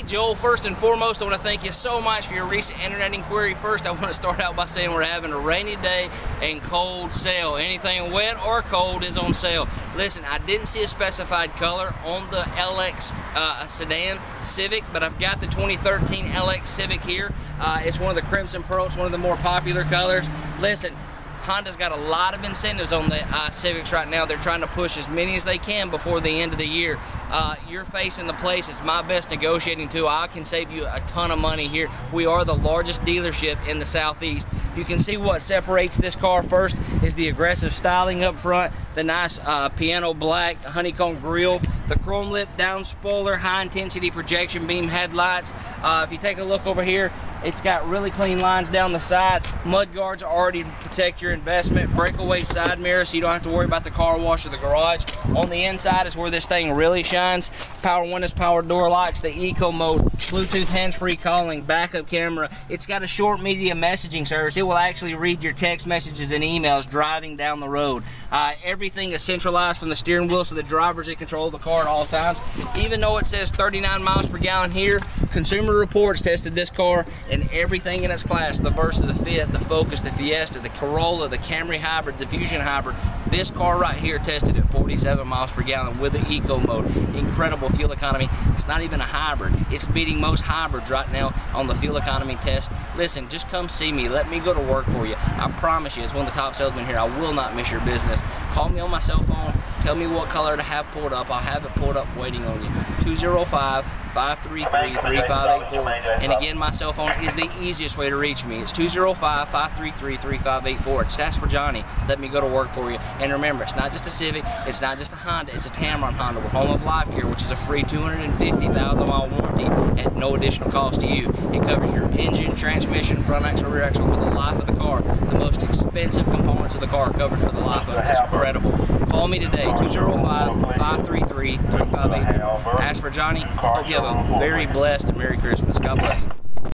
Hey Joel, first and foremost, I want to thank you so much for your recent internet inquiry. First, I want to start out by saying we're having a rainy day and cold sale. Anything wet or cold is on sale. Listen, I didn't see a specified color on the LX uh, sedan Civic, but I've got the 2013 LX Civic here. Uh, it's one of the Crimson Pearl. It's one of the more popular colors. Listen, Honda's got a lot of incentives on the uh, Civics right now. They're trying to push as many as they can before the end of the year. Uh, you're facing the place. It's my best negotiating tool. I can save you a ton of money here. We are the largest dealership in the Southeast. You can see what separates this car first is the aggressive styling up front, the nice uh, piano black honeycomb grille, the chrome lip down spoiler, high intensity projection beam headlights. Uh, if you take a look over here, it's got really clean lines down the side. Mud guards are already protect your investment. Breakaway side mirror so you don't have to worry about the car wash or the garage. On the inside is where this thing really shines. Power windows, power door locks, the eco mode, Bluetooth hands-free calling, backup camera. It's got a short media messaging service. It will actually read your text messages and emails driving down the road. Uh, everything is centralized from the steering wheel so the driver's in control of the car at all times. Even though it says 39 miles per gallon here, Consumer Reports tested this car and everything in its class, the Versa, the Fit, the Focus, the Fiesta, the Corolla, the Camry Hybrid, the Fusion Hybrid, this car right here tested at 47 miles per gallon with the Eco mode. Incredible fuel economy. It's not even a hybrid. It's beating most hybrids right now on the fuel economy test. Listen, just come see me. Let me go to work for you. I promise you, as one of the top salesmen here, I will not miss your business. Call me on my cell phone. Tell me what color to have pulled up. I'll have it pulled up waiting on you. 205 533-3584. And again, my cell phone is the easiest way to reach me. It's 205-533-3584. It's ask for Johnny. Let me go to work for you. And remember, it's not just a Civic, it's not just a Honda, it's a Tameron Honda. We're home of Life Care, which is a free 250,000 mile warranty at no additional cost to you. It covers your engine, transmission, front axle, rear axle for the life of the car. The most expensive components of the car covered for the life of it. It's incredible. Call me today, 205-533-3584. Ask for Johnny. Hope you have a very blessed and Merry Christmas. God bless.